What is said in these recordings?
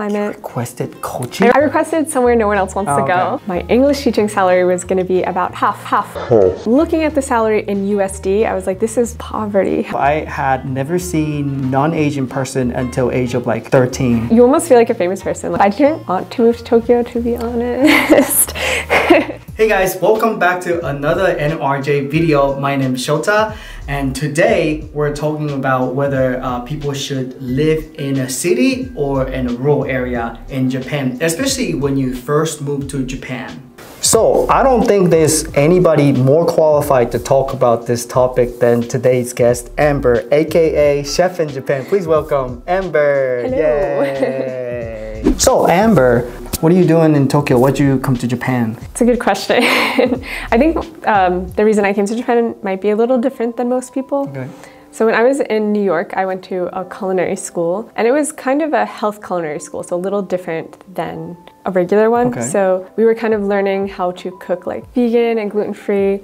climate. Requested Kochi? I requested somewhere no one else wants Oh, to go. okay. My English teaching salary was going to be about half, half. Looking at the salary in USD, I was like, this is poverty. I had never seen non-Asian person until age of like 13. You almost feel like a famous person. Like, I didn't want to move to Tokyo, to be honest. Hey guys, welcome back to another NRJ video. My name is Shota and today we're talking about whether uh, people should live in a city or in a rural area in Japan, especially when you first move to Japan. So I don't think there's anybody more qualified to talk about this topic than today's guest, Amber, aka Chef in Japan. Please welcome Amber. Hello. Yay. so Amber, what are you doing in Tokyo? Why'd you come to Japan? It's a good question. I think um, the reason I came to Japan might be a little different than most people. Okay. So when I was in New York, I went to a culinary school, and it was kind of a health culinary school, so a little different than a regular one. Okay. So we were kind of learning how to cook like vegan and gluten-free.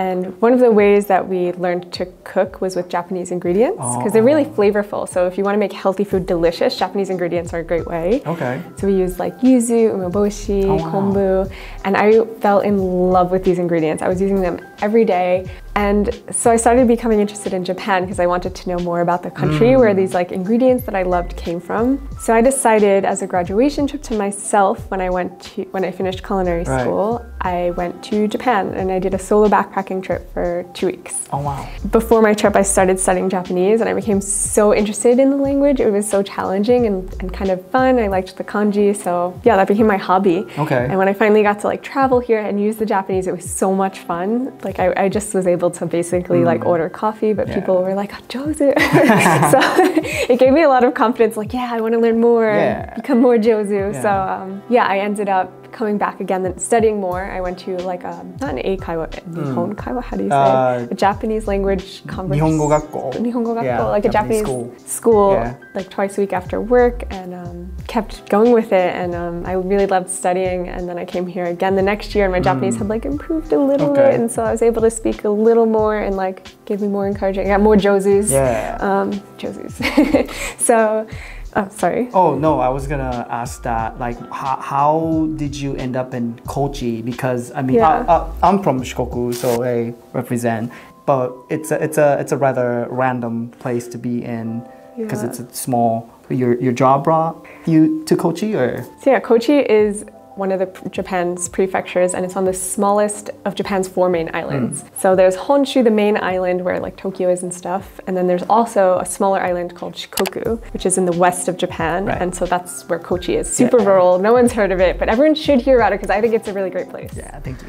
And one of the ways that we learned to cook was with Japanese ingredients because they're really flavorful. So if you want to make healthy food delicious, Japanese ingredients are a great way. Okay. So we used like yuzu, umeboshi, Oh, wow. kombu, and I fell in love with these ingredients. I was using them every day. And so I started becoming interested in Japan because I wanted to know more about the country Mm. where these like ingredients that I loved came from. So I decided as a graduation trip to myself when I went to when I finished culinary Right. school, I went to Japan and I did a solo backpacking trip for 2 weeks. Oh wow. Before my trip, I started studying Japanese and I became so interested in the language. It was so challenging and, and kind of fun. I liked the kanji, so yeah, that became my hobby. Okay. And when I finally got to like travel here and use the Japanese, it was so much fun. Like I, I just was able to basically like order coffee, but Mm. Yeah. people were like, "Jozu." so it gave me a lot of confidence. Like, yeah, I want to learn more, Yeah. become more Jozu. Yeah. So um, yeah, I ended up coming back again and studying more. I went to like a, not an eikaiwa, nihon kaiwa. How do you say Uh, it? A Japanese language conversation. Nihongo gakko. Nihongo gakko, Yeah, like a Japanese Japanese school. school, Yeah. like twice a week after work, and um, kept going with it. And um, I really loved studying. And then I came here again the next year, and my Japanese had like improved a little Mm. Okay. bit, and so I was able to speak a little more, and like gave me more encouraging. I got more jozus. Yeah. Um, so, oh, sorry. Oh no, I was gonna ask that. Like, how, how did you end up in Kochi? Because I mean, Yeah. I, I'm from Shikoku, so I represent. But it's a it's a it's a rather random place to be in because Yeah. it's a small. Your your job brought you to Kochi, or So yeah, Kochi is one of the Japan's prefectures and it's on the smallest of Japan's four main islands. Hmm. So there's Honshu, the main island where like Tokyo is and stuff, and then there's also a smaller island called Shikoku, which is in the west of Japan, Right. and so that's where Kochi is. Super Yeah. rural, no one's heard of it, but everyone should hear about it because I think it's a really great place. yeah, thank you.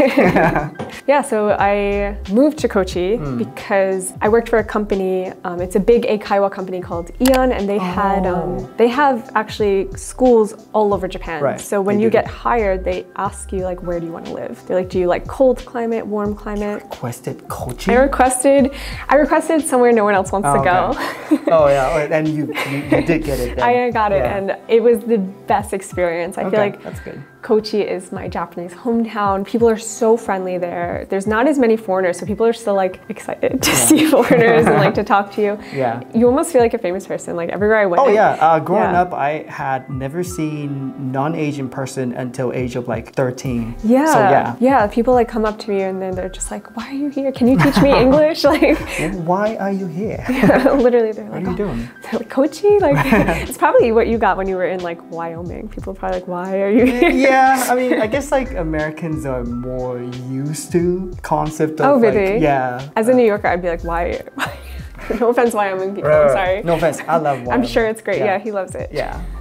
Yeah, so I moved to Kochi Hmm. because I worked for a company. Um, it's a big Eikaiwa company called AEON, and they had um, they have actually schools all over Japan. Oh. Right, So when they you get hired, they ask you like, where do you want to live? They're like, do you like cold climate, warm climate? Requested Kochi. I requested, I requested somewhere no one else wants Oh, to go. okay. oh yeah, oh, and you, you you did get it. Then. I got it, Yeah. and it was the best experience. I okay, feel like that's good. Kochi is my Japanese hometown. People are so friendly there. There's not as many foreigners, so people are still like excited to see foreigners and like to talk to you. Yeah. You almost feel like a famous person. Like everywhere I went. Oh yeah, uh, growing Yeah. up, I had never seen non-Asian person until age of like 13. Yeah. So yeah. Yeah. People like come up to me and then they're just like, "Why are you here? Can you teach me English?" Like, Why are you here? literally, they're like. What are you "Oh." doing? They're like, Kochi? Like, it's probably what you got when you were in like Wyoming. People are probably like, "Why are you here?" yeah, I mean, I guess like Americans are more used to concept of Oh, like, yeah. As a New Yorker, I'd be like, "Why?" why? no offense, Wyoming people. I'm sorry. No offense, I love Wyoming. I'm sure it's great. Yeah. Yeah, he loves it. Yeah.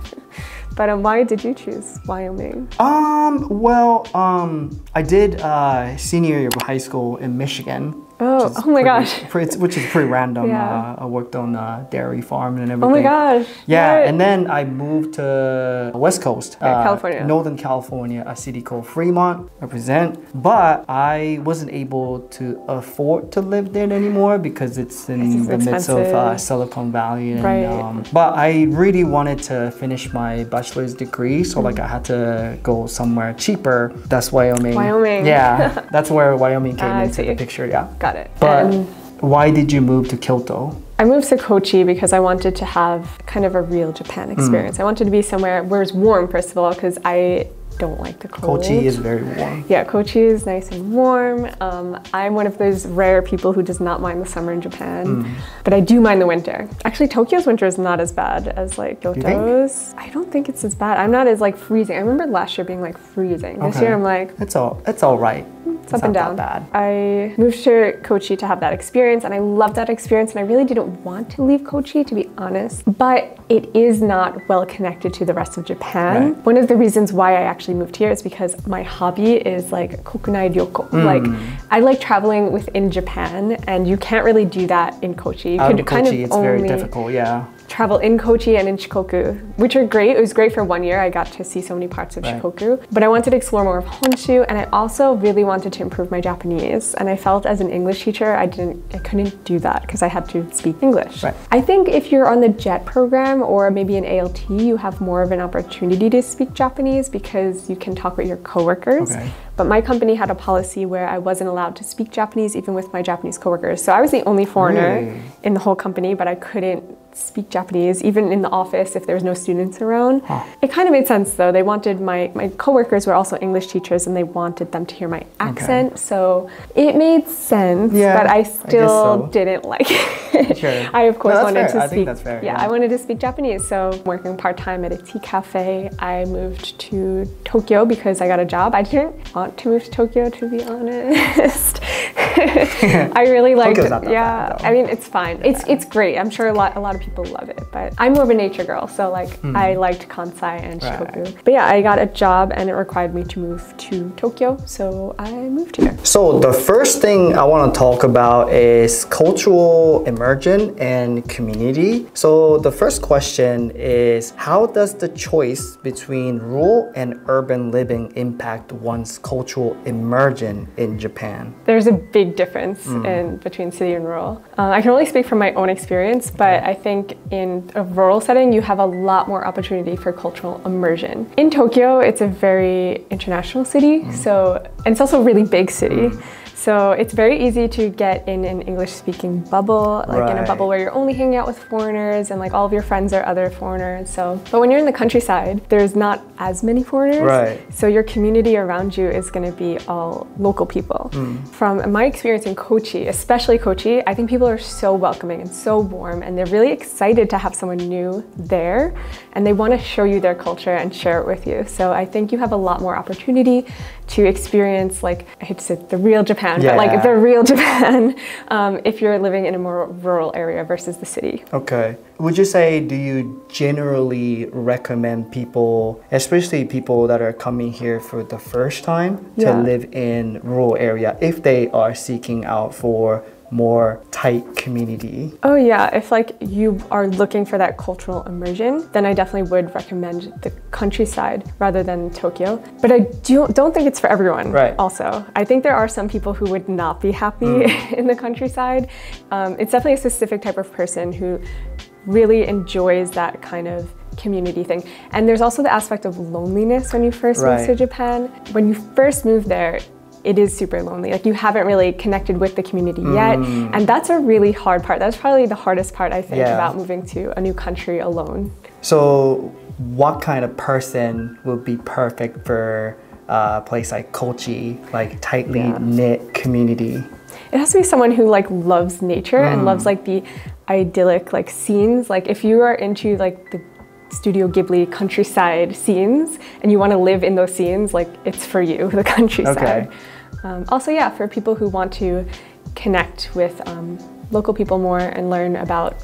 But um, why did you choose Wyoming? Um. Well. Um. I did uh, senior year of high school in Michigan. Oh, oh my pretty- gosh. pretty- which is pretty random. Yeah. Uh, I worked on a dairy farm and everything. Oh my gosh. Yeah, what? and then I moved to West Coast, uh, California. Northern California, a city called Fremont, represent. But I wasn't able to afford to live there anymore because it's in It's the midst of uh. Silicon Valley. And, Right. um, but I really wanted to finish my bachelor's degree, so like I had to go somewhere cheaper. That's Wyoming. Wyoming. Yeah, that's where Wyoming came I into the picture. Yeah. Got it. But And why did you move to Kyoto? I moved to Kochi because I wanted to have kind of a real Japan experience. Mm. I wanted to be somewhere where it's warm, first of all, because I don't like the cold. Kochi is very warm. Yeah, Kochi is nice and warm. Um, I'm one of those rare people who does not mind the summer in Japan, mm. but I do mind the winter. Actually, Tokyo's winter is not as bad as like Kyoto's. I don't think it's as bad. I'm not as like freezing. I remember last year being like freezing. This year I'm like, it's all it's all right it's up and down. Bad. I moved to Kochi to have that experience and I loved that experience and I really didn't want to leave Kochi to be honest, but it is not well connected to the rest of Japan. Right. One of the reasons why I actually moved here is because my hobby is like kokunai ryoko. Mm. Like I like traveling within Japan and you can't really do that in Kochi. You Out could of Kochi, kind of it's only, very difficult, yeah travel in Kochi and in Shikoku, which are great. It was great for one year. I got to see so many parts of right. Shikoku. But I wanted to explore more of Honshu and I also really wanted to improve my Japanese. And I felt as an English teacher, I didn't I couldn't do that because I had to speak English. Right. I think if you're on the JET program or maybe an ALT, you have more of an opportunity to speak Japanese because you can talk with your coworkers. Okay. But my company had a policy where I wasn't allowed to speak Japanese even with my Japanese coworkers. So I was the only foreigner really? in the whole company, but I couldn't speak Japanese, even in the office if there was no students around. Huh. It kind of made sense though. They wanted my, my coworkers were also English teachers and they wanted them to hear my accent. Okay. So it made sense, yeah, but I still I so. didn't like it. Sure. I of course no, wanted fair. to speak. Fair, yeah, yeah, I wanted to speak Japanese. So working part-time at a tea cafe, I moved to Tokyo because I got a job. I didn't want to move to Tokyo to be honest. I really liked it. Yeah, I mean it's fine. It's it's great. I'm sure a lot a lot of people love it, but I'm more of a nature girl, so like mm. I liked Kansai and Shikoku. Right. But yeah, I got a job and it required me to move to Tokyo, so I moved here. So the first thing I want to talk about is cultural immersion and community. So the first question is how does the choice between rural and urban living impact one's cultural immersion in Japan? There's a big difference mm. in between city and rural. Uh, I can only speak from my own experience, but I think in a rural setting, you have a lot more opportunity for cultural immersion. In Tokyo, it's a very international city, mm. so and it's also a really big city. So it's very easy to get in an English speaking bubble, like right. in a bubble where you're only hanging out with foreigners and like all of your friends are other foreigners. So, but when you're in the countryside, there's not as many foreigners. Right. So your community around you is going to be all local people. Mm. From my experience in Kochi, especially Kochi, I think people are so welcoming and so warm and they're really excited to have someone new there and they want to show you their culture and share it with you. So I think you have a lot more opportunity to experience like, I hate to say the real Japan Japan, yeah. but like the real Japan um, if you're living in a more rural area versus the city. Okay. Would you say, do you generally recommend people, especially people that are coming here for the first time, to yeah. live in rural area if they are seeking out for more tight community. Oh yeah, if like you are looking for that cultural immersion, then I definitely would recommend the countryside rather than Tokyo. But I do, don't think it's for everyone right. also. I think there are some people who would not be happy mm. in the countryside. Um, it's definitely a specific type of person who really enjoys that kind of community thing. And there's also the aspect of loneliness when you first right. move to Japan. When you first move there, it is super lonely. Like you haven't really connected with the community yet. Mm. And that's a really hard part. That's probably the hardest part, I think, yeah. about moving to a new country alone. So, what kind of person would be perfect for a place like Kochi, like tightly yeah. knit community? It has to be someone who like loves nature mm. and loves like the idyllic like scenes. Like if you are into like the Studio Ghibli countryside scenes and you want to live in those scenes, like it's for you, the countryside. Okay. Um, also, yeah, for people who want to connect with um, local people more and learn about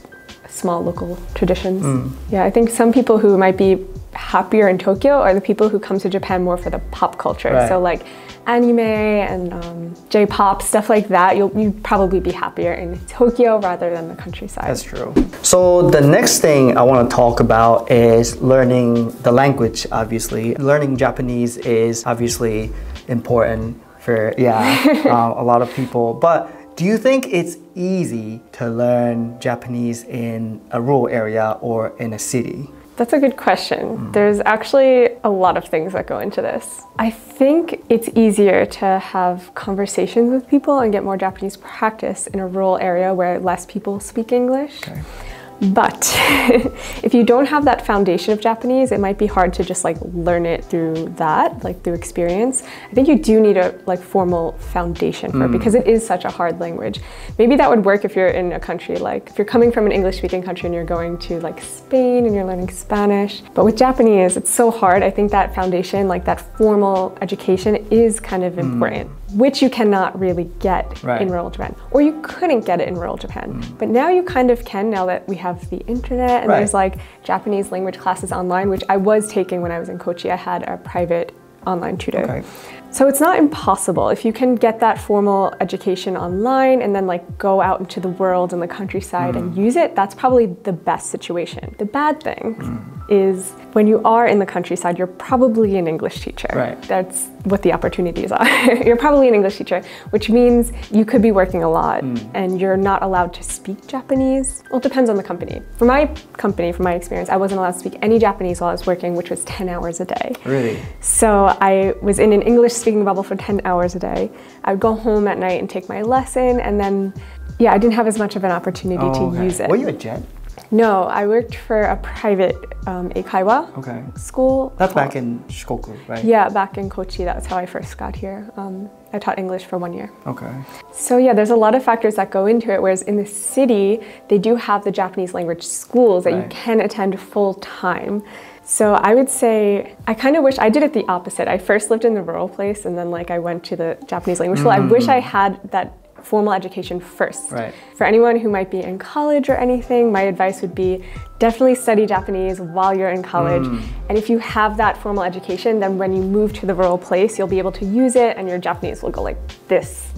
small local traditions. Mm. Yeah, I think some people who might be happier in Tokyo are the people who come to Japan more for the pop culture. Right. So like anime and um, J-pop, stuff like that, you'll you'd probably be happier in Tokyo rather than the countryside. That's true. So the next thing I want to talk about is learning the language, obviously. Learning Japanese is obviously important for, yeah, uh, a lot of people. But do you think it's easy to learn Japanese in a rural area or in a city? That's a good question. Mm. There's actually a lot of things that go into this. I think it's easier to have conversations with people and get more Japanese practice in a rural area where less people speak English. Okay. But if you don't have that foundation of Japanese, it might be hard to just like learn it through that, like through experience. I think you do need a like formal foundation for it mm. because it is such a hard language. Maybe that would work if you're in a country like if you're coming from an English speaking country and you're going to like Spain and you're learning Spanish. But with Japanese, it's so hard. I think that foundation, like that formal education is kind of mm. important, which you cannot really get Right. in rural Japan. Or you couldn't get it in rural Japan. But now you kind of can now that we have the internet and Right. there's like Japanese language classes online, which I was taking when I was in Kochi. I had a private online tutor. Okay. So it's not impossible. If you can get that formal education online and then like go out into the world and the countryside Mm. and use it, that's probably the best situation. The bad thing Mm. Is when you are in the countryside, you're probably an English teacher. Right. That's what the opportunities are. you're probably an English teacher, which means you could be working a lot Mm. and you're not allowed to speak Japanese. Well, it depends on the company. For my company, from my experience, I wasn't allowed to speak any Japanese while I was working, which was 10 hours a day. Really? So I was in an English speaking bubble for 10 hours a day. I would go home at night and take my lesson, and then, yeah, I didn't have as much of an opportunity Oh, to okay. use it. Were you a jet? No, I worked for a private um, eikaiwa Okay. school. That's called- back in Shikoku, right? Yeah, back in Kochi. That's how I first got here. Um, I taught English for one year. Okay. So yeah, there's a lot of factors that go into it. Whereas in the city, they do have the Japanese language schools that you can attend full time. So I would say I kind of wish I did it the opposite. I first lived in the rural place and then like I went to the Japanese language school. I wish I had that formal education first. Right. For anyone who might be in college or anything, my advice would be definitely study Japanese while you're in college. Mm. And if you have that formal education, then when you move to the rural place, you'll be able to use it and your Japanese will go like this.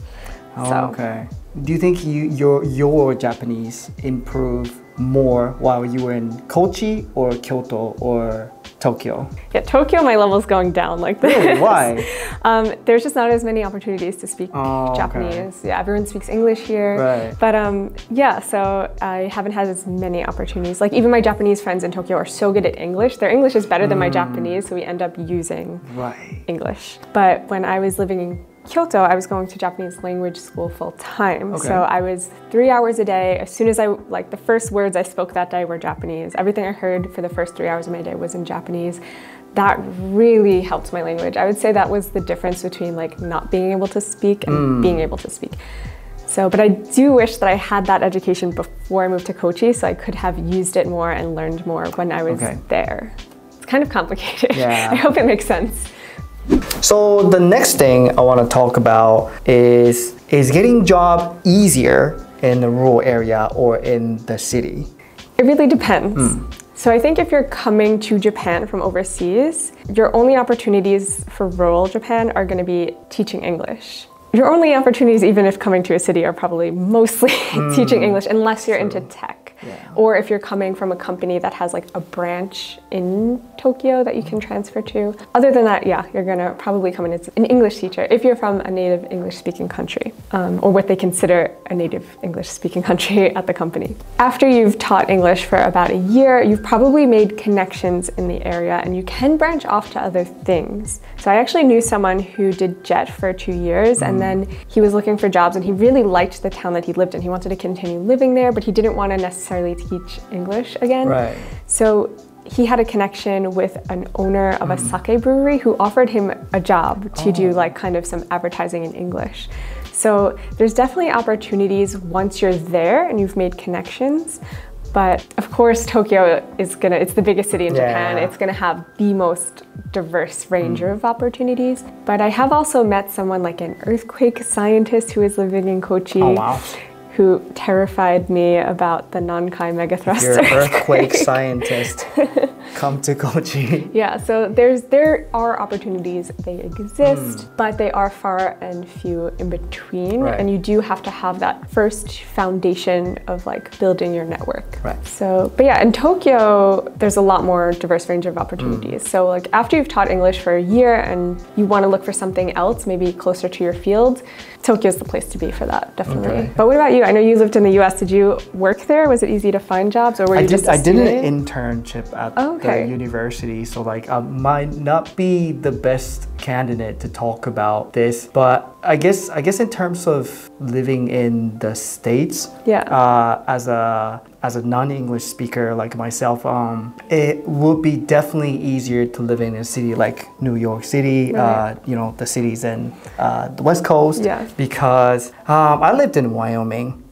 Oh, So- okay. Do you think you, your your Japanese improved more while you were in Kochi or Kyoto or Tokyo? Yeah, Tokyo, my level's going down like this. Really? Why? um, there's just not as many opportunities to speak Oh, okay. Japanese. Yeah, everyone speaks English here. Right. But um, yeah, so I haven't had as many opportunities. Like even my Japanese friends in Tokyo are so good at English. Their English is better than my Mm. Japanese, so we end up using Right. English. But when I was living in Kyoto, I was going to Japanese language school full time. Okay. So I was three hours a day. As soon as I, like, the first words I spoke that day were Japanese. Everything I heard for the first three hours of my day was in Japanese. That really helped my language. I would say that was the difference between, like, not being able to speak and mm. being able to speak. So, but I do wish that I had that education before I moved to Kochi so I could have used it more and learned more when I was Okay. there. It's kind of complicated. Yeah. I hope it makes sense. So the next thing I want to talk about is is getting job easier in the rural area or in the city. It really depends. So I think if you're coming to Japan from overseas, your only opportunities for rural Japan are going to be teaching English. Your only opportunities, even if coming to a city, are probably mostly teaching mm, English, unless you're into tech. Or if you're coming from a company that has like a branch in Tokyo that you can transfer to. Other than that, yeah, you're gonna probably come in as an English teacher if you're from a native English speaking country, um, or what they consider a native English speaking country at the company. After you've taught English for about a year, you've probably made connections in the area and you can branch off to other things. So I actually knew someone who did JET for two years and then he was looking for jobs and he really liked the town that he lived in. He wanted to continue living there, but he didn't want to necessarily teach English again. Right. So he had a connection with an owner of a mm. sake brewery who offered him a job to do oh. like kind of some advertising in English. So there's definitely opportunities once you're there and you've made connections. But of course, Tokyo is gonna, it's the biggest city in Japan. It's gonna have the most diverse range mm. of opportunities. But I have also met someone like an earthquake scientist who is living in Kochi. Oh, wow. Who terrified me about the Nankai megathruster. You're an earthquake scientist. Come to Kochi. Yeah, so there's there are opportunities, they exist, but they are far and few in between. Right. And you do have to have that first foundation of like building your network. Right. So, but yeah, in Tokyo, there's a lot more diverse range of opportunities. Hmm. So, like after you've taught English for a year and you want to look for something else, maybe closer to your field, Tokyo's the place to be for that, definitely. Okay. But what about you? I know you lived in the US. Did you work there? Was it easy to find jobs or were you I did just I did an internship at Oh, Okay. The university. So like I might not be the best candidate to talk about this, but I guess I guess in terms of living in the states, Yeah. uh, as a as a non-English speaker like myself, um, it would be definitely easier to live in a city like New York City, uh, you know, the cities in uh, the West Coast, Yeah. because um, I lived in Wyoming.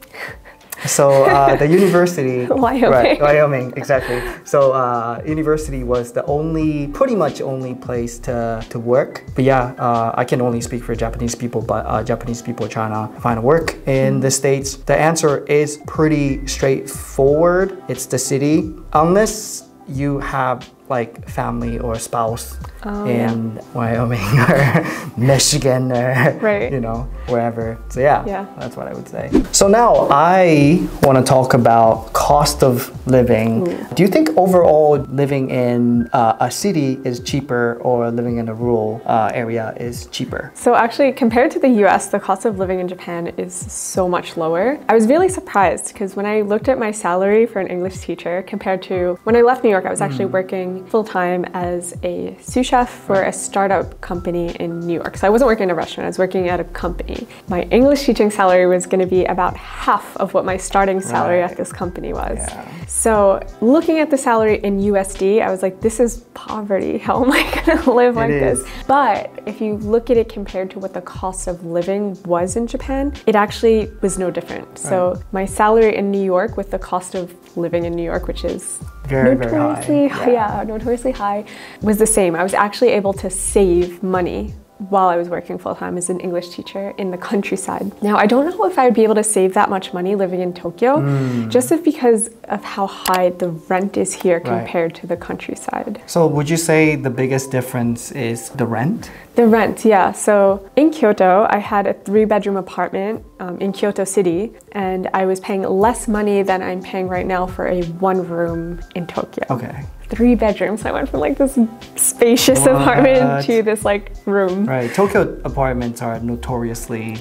So uh, the university, Wyoming. right? Wyoming, exactly. So uh, university was the only, pretty much only place to, to work. But yeah, uh, I can only speak for Japanese people, but uh, Japanese people trying to find work in the states. The answer is pretty straightforward. It's the city, unless you have like family or spouse Oh, in Wyoming or Michigan or Right. you know wherever. So yeah, Yeah. that's what I would say. So now I want to talk about cost of living. Do you think overall living in uh, a city is cheaper or living in a rural uh, area is cheaper? So actually, compared to the US, the cost of living in Japan is so much lower. I was really surprised because when I looked at my salary for an English teacher compared to when I left New York, I was actually working full time as a sous chef for a startup company in New York. So I wasn't working in a restaurant, I was working at a company. My English teaching salary was going to be about half of what my starting salary Right. at this company was. Yeah. So looking at the salary in USD, I was like, this is poverty. How am I going to live like is. this? But if you look at it compared to what the cost of living was in Japan, it actually was no different. So my salary in New York with the cost of living in New York, which is Very, very high. Yeah. yeah, notoriously high, was the same. I was actually able to save money while I was working full time as an English teacher in the countryside. Now, I don't know if I would be able to save that much money living in Tokyo, Hmm. just if because of how high the rent is here compared to the countryside. So would you say the biggest difference is the rent? The rent, yeah. So in Kyoto, I had a three bedroom apartment um, in Kyoto City, and I was paying less money than I'm paying right now for a one room in Tokyo. Okay. Three bedrooms. I went from like this spacious What? apartment to this like room. Right. Tokyo apartments are notoriously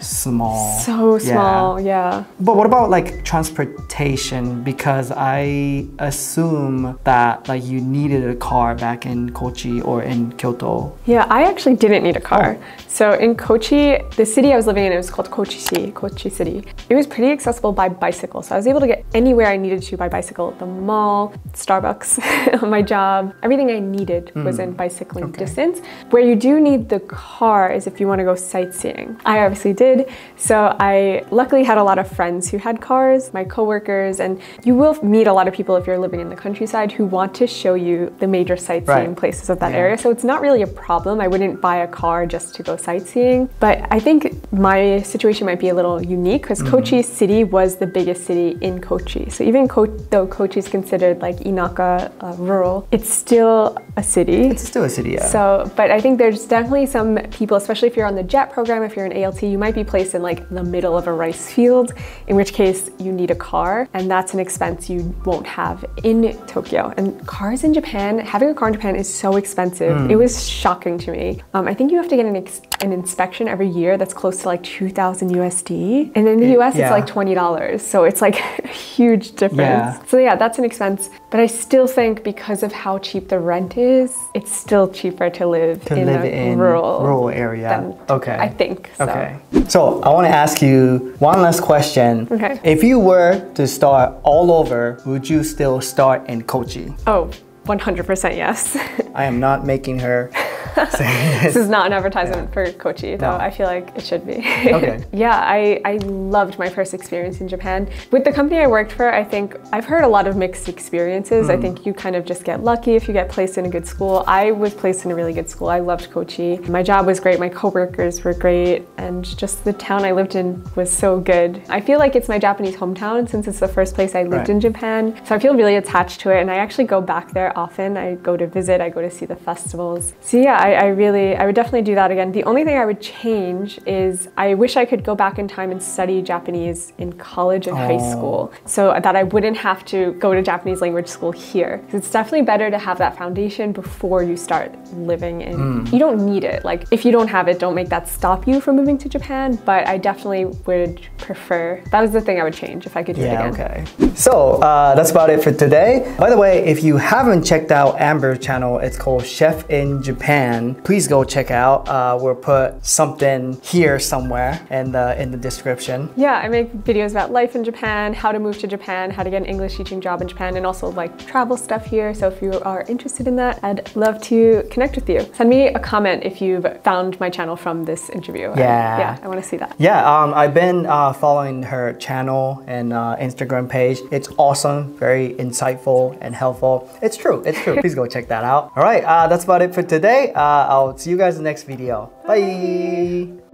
small. So small, yeah. But what about like transportation? Because I assume that like you needed a car back in Kochi or in Kyoto. Yeah, I actually didn't need a car. Oh. So in Kochi, the city I was living in, it was called Kochi City, Kochi City. It was pretty accessible by bicycle. So I was able to get anywhere I needed to by bicycle. The mall, Starbucks, my job, everything I needed was in hmm. bicycling distance. Where you do need the car is if you want to go sightseeing. I obviously did. So I luckily had a lot of friends who had cars, my coworkers, and you will meet a lot of people if you're living in the countryside who want to show you the major sightseeing Right. places of that Yeah. area. So it's not really a problem. I wouldn't buy a car just to go sightseeing. But I think my situation might be a little unique because Mm-hmm. Kochi City was the biggest city in Kochi. So even Ko- though Kochi is considered like Inaka uh, rural, it's still a city. It's still a city, yeah. So, but I think there's definitely some people, especially if you're on the JET program, if you're an ALT, you might be placed in like the middle of a rice field, in which case you need a car, and that's an expense you won't have in Tokyo. And cars in Japan, having a car in Japan is so expensive. Hmm. It was shocking to me. Um, I think you have to get an, ex- an inspection every year that's close to like 2,000 USD, and in the It- US yeah. it's like $20. So it's like a huge difference. Yeah. So yeah, that's an expense. But I still think because of how cheap the rent is, it's still cheaper to live to in live a in rural, rural area. than- okay. I think. So. Okay. So I want to ask you one last question. Okay. If you were to start all over, would you still start in Kochi? Oh, 100% yes. I am not making her say this is not an advertisement for Kochi, though No. I feel like it should be. Okay. yeah, I, I loved my first experience in Japan. With the company I worked for, I think I've heard a lot of mixed experiences. Hmm. I think you kind of just get lucky if you get placed in a good school. I was placed in a really good school. I loved Kochi. My job was great, my coworkers were great, and just the town I lived in was so good. I feel like it's my Japanese hometown since it's the first place I lived Right. in Japan. So I feel really attached to it, and I actually go back there often. I go to visit, I go to see the festivals. So yeah, I, I really, I would definitely do that again. The only thing I would change is I wish I could go back in time and study Japanese in college and high school so that I wouldn't have to go to Japanese language school here. It's definitely better to have that foundation before you start living in. You don't need it. Like if you don't have it, don't make that stop you from moving to Japan, but I definitely would prefer, that was the thing I would change if I could do Yeah, it again. okay. So uh, that's about it for today. By the way, if you haven't checked out Amber's channel, it's called Chef in Japan. Please go check out. Uh, we'll put something here somewhere in the in the description. Yeah, I make videos about life in Japan, how to move to Japan, how to get an English teaching job in Japan, and also like travel stuff here. So if you are interested in that, I'd love to connect with you. Send me a comment if you've found my channel from this interview. I- Yeah. yeah, I want to see that. Yeah, um, I've been uh, following her channel and uh, Instagram page. It's awesome, very insightful and helpful. It's true, it's true. Please go check that out. All right, uh, that's about it for today. I'll see you guys in the next video. Bye.